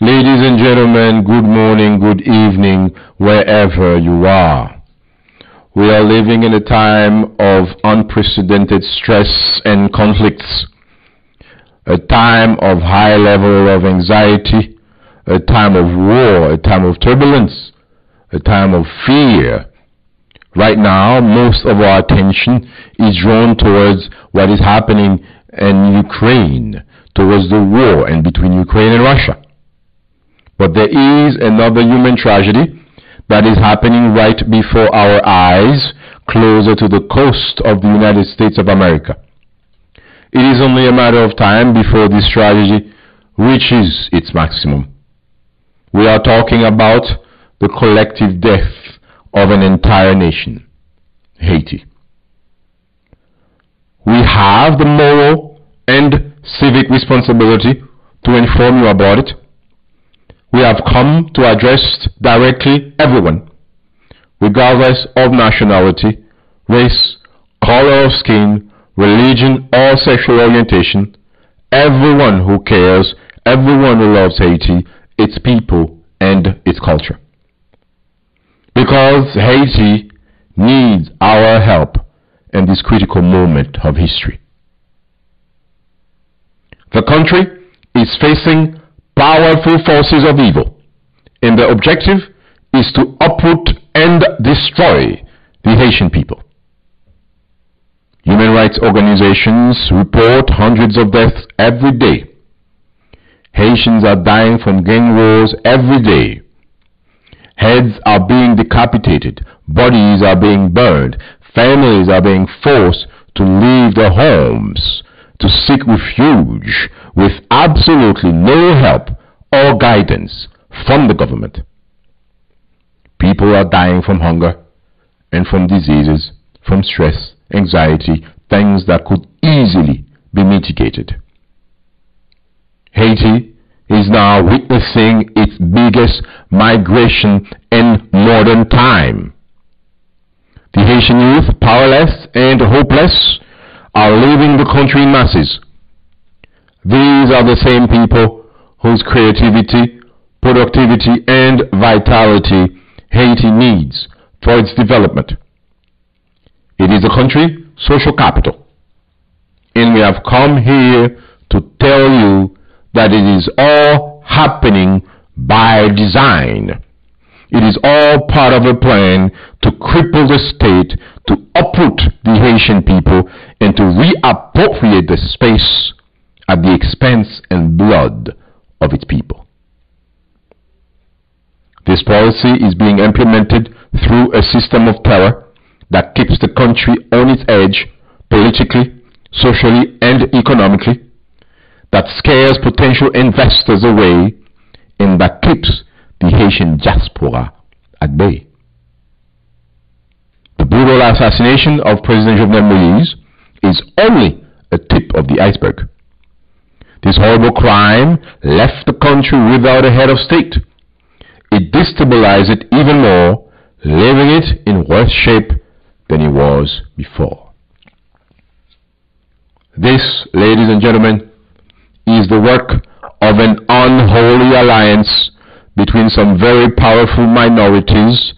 Ladies and gentlemen, good morning, good evening, wherever you are. We are living in a time of unprecedented stress and conflicts, a time of high level of anxiety, a time of war, a time of turbulence, a time of fear. Right now, most of our attention is drawn towards what is happening in Ukraine, towards the war and between Ukraine and Russia. But there is another human tragedy that is happening right before our eyes, closer to the coast of the United States of America. It is only a matter of time before this tragedy reaches its maximum. We are talking about the collective death of an entire nation, Haiti. We have the moral and civic responsibility to inform you about it we have come to address directly everyone, regardless of nationality, race, color of skin, religion, or sexual orientation, everyone who cares, everyone who loves Haiti, its people, and its culture. Because Haiti needs our help in this critical moment of history. The country is facing powerful forces of evil, and the objective is to uproot and destroy the Haitian people. Human rights organizations report hundreds of deaths every day. Haitians are dying from gang wars every day. Heads are being decapitated, bodies are being burned, families are being forced to leave their homes to seek refuge with absolutely no help or guidance from the government. People are dying from hunger and from diseases, from stress, anxiety, things that could easily be mitigated. Haiti is now witnessing its biggest migration in modern time. The Haitian youth, powerless and hopeless, are leaving the country in masses. These are the same people whose creativity, productivity, and vitality Haiti needs for its development. It is a country social capital. And we have come here to tell you that it is all happening by design. It is all part of a plan to cripple the state, to uproot the Haitian people, and to reappropriate the space at the expense and blood of its people. This policy is being implemented through a system of terror that keeps the country on its edge politically, socially, and economically, that scares potential investors away, and that keeps the Haitian diaspora at bay. Brutal assassination of President Jovenel Moïse is only a tip of the iceberg. This horrible crime left the country without a head of state. It destabilized it even more, leaving it in worse shape than it was before. This, ladies and gentlemen, is the work of an unholy alliance between some very powerful minorities,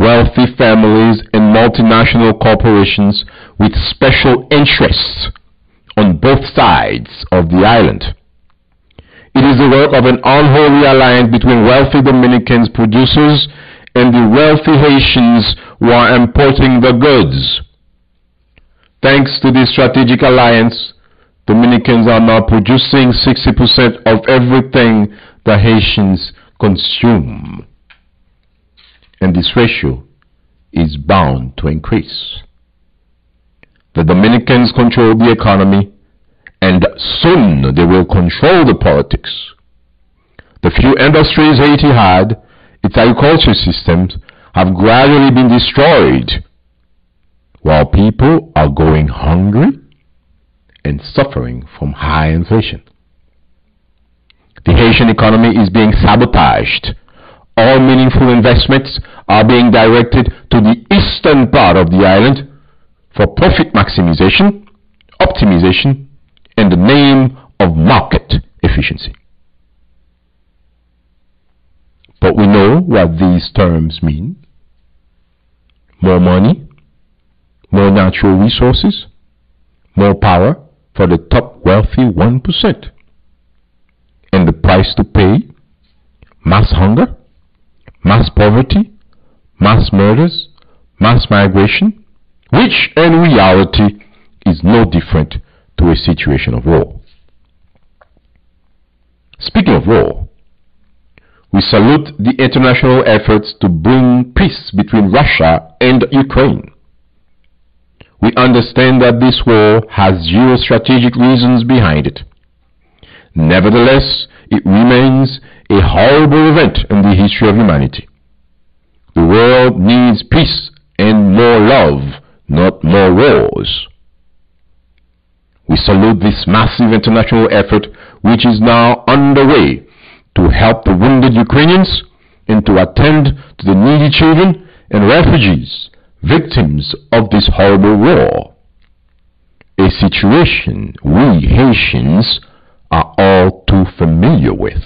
wealthy families, and multinational corporations with special interests on both sides of the island. It is the work of an unholy alliance between wealthy Dominicans producers and the wealthy Haitians who are importing the goods. Thanks to this strategic alliance, Dominicans are now producing 60% of everything the Haitians consume. This ratio is bound to increase. The Dominicans control the economy, and soon they will control the politics. The few industries Haiti had, its agriculture systems, have gradually been destroyed, while people are going hungry and suffering from high inflation. The Haitian economy is being sabotaged. All meaningful investments are being directed to the eastern part of the island for profit maximization, optimization, in the name of market efficiency. But we know what these terms mean. More money, more natural resources, more power for the top wealthy 1%. And the price to pay, mass hunger, mass poverty, mass murders, mass migration, which in reality is no different to a situation of war. Speaking of war, we salute the international efforts to bring peace between Russia and Ukraine. We understand that this war has geostrategic reasons behind it. Nevertheless, it remains a horrible event in the history of humanity. The world needs peace and more love, not more wars. We salute this massive international effort which is now underway to help the wounded Ukrainians and to attend to the needy children and refugees, victims of this horrible war. A situation we Haitians are all too familiar with.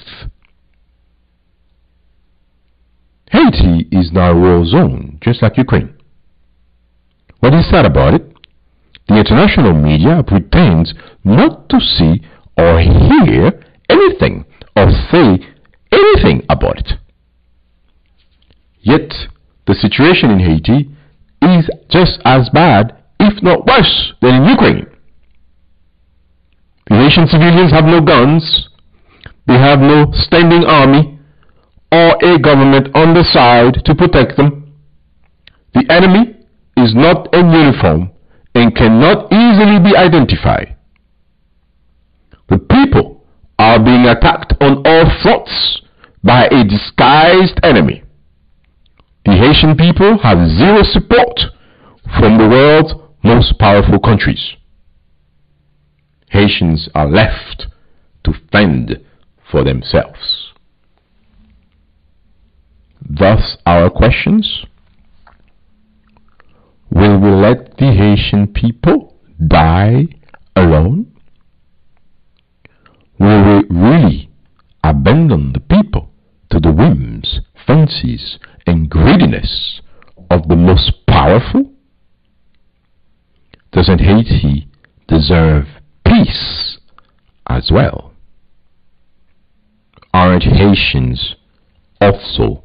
Haiti is now a war zone, just like Ukraine. What is sad about it? The international media pretends not to see or hear anything or say anything about it. Yet, the situation in Haiti is just as bad, if not worse, than in Ukraine. Haitian civilians have no guns, they have no standing army, or a government on the side to protect them. The enemy is not in uniform and cannot easily be identified. The people are being attacked on all fronts by a disguised enemy. The Haitian people have zero support from the world's most powerful countries. Haitians are left to fend for themselves. Thus, our questions Will we let the Haitian people die alone? Will we really abandon the people to the whims, fancies, and greediness of the most powerful? Doesn't Haiti deserve peace as well? Aren't Haitians also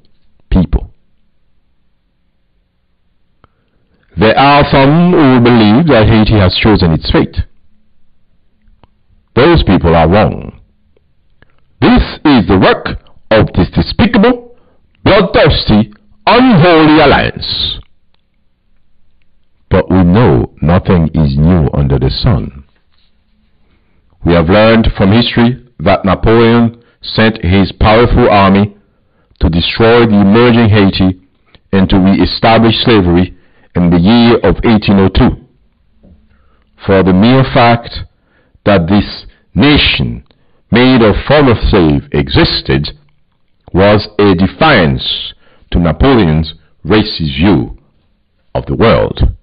people? There are some who believe that Haiti has chosen its fate. Those people are wrong. This is the work of this despicable, bloodthirsty, unholy alliance. But we know nothing is new under the sun. We have learned from history that Napoleon sent his powerful army to destroy the emerging Haiti and to re-establish slavery in the year of 1802. For the mere fact that this nation made of former slave existed was a defiance to Napoleon's racist view of the world.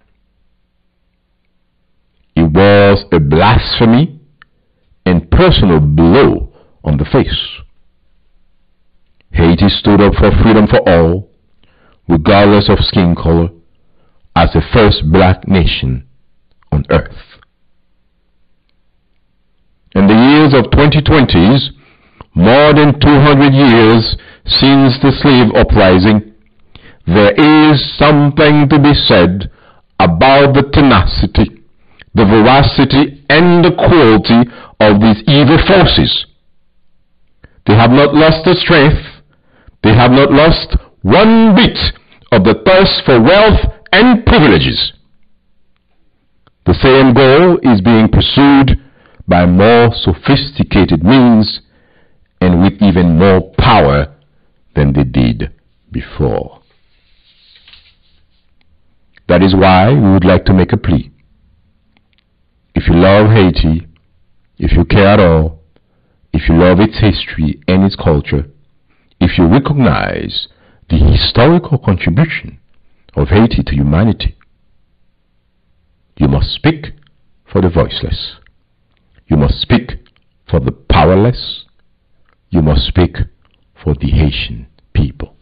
It was a blasphemy personal blow on the face. Haiti stood up for freedom for all, regardless of skin color, as the first black nation on earth. In the years of 2020s, more than 200 years since the slave uprising, there is something to be said about the tenacity, the veracity, and the cruelty of these evil forces. They have not lost their strength. They have not lost one bit of the thirst for wealth and privileges. The same goal is being pursued by more sophisticated means and with even more power than they did before. That is why we would like to make a plea. If you love Haiti, if you care at all, if you love its history and its culture, if you recognize the historical contribution of Haiti to humanity, you must speak for the voiceless. You must speak for the powerless. You must speak for the Haitian people.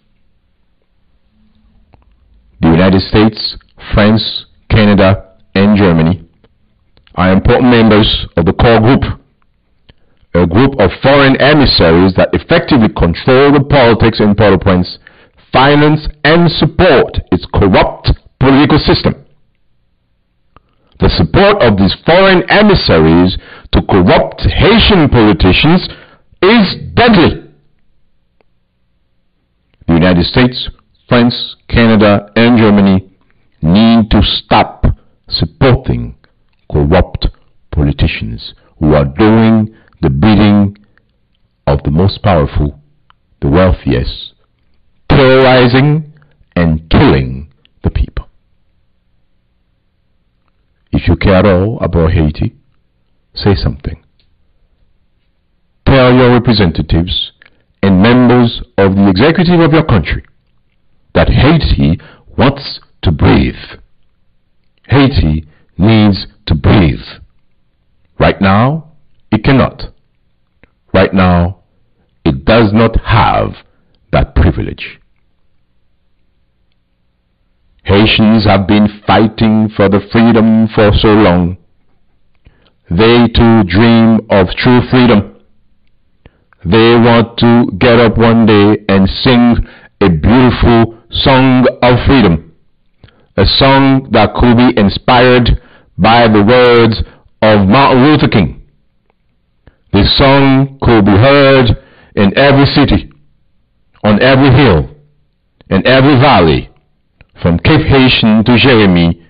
The United States, France, Canada, and Germany are important members of the core group, a group of foreign emissaries that effectively control the politics in Port-au-Prince, finance and support its corrupt political system. The support of these foreign emissaries to corrupt Haitian politicians is deadly. The United States, France, Canada, and Germany need to stop supporting corrupt politicians who are doing the bidding of the most powerful, the wealthiest, terrorizing and killing the people. If you care at all about Haiti, say something. Tell your representatives and members of the executive of your country that Haiti wants to breathe. Haiti needs to breathe. Right now, it cannot. Right now, it does not have that privilege. Haitians have been fighting for the freedom for so long. They too dream of true freedom. They want to get up one day and sing a beautiful song of freedom. A song that could be inspired by the words of Martin Luther King. This song could be heard in every city, on every hill, in every valley, from Cape Haitian to Jérémie,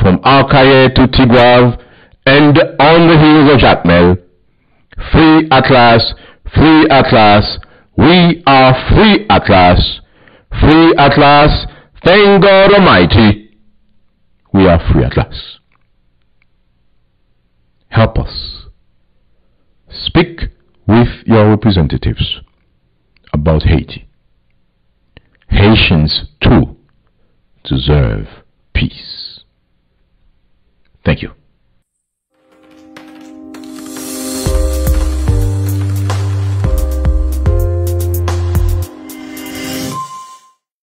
from Arcaye to Tigouave, and on the hills of Jacmel. Free at last, free at last, we are free at last, free at last, thank God Almighty, we are free at last. Help us. Speak with your representatives about Haiti. Haitians, too, deserve peace. Thank you.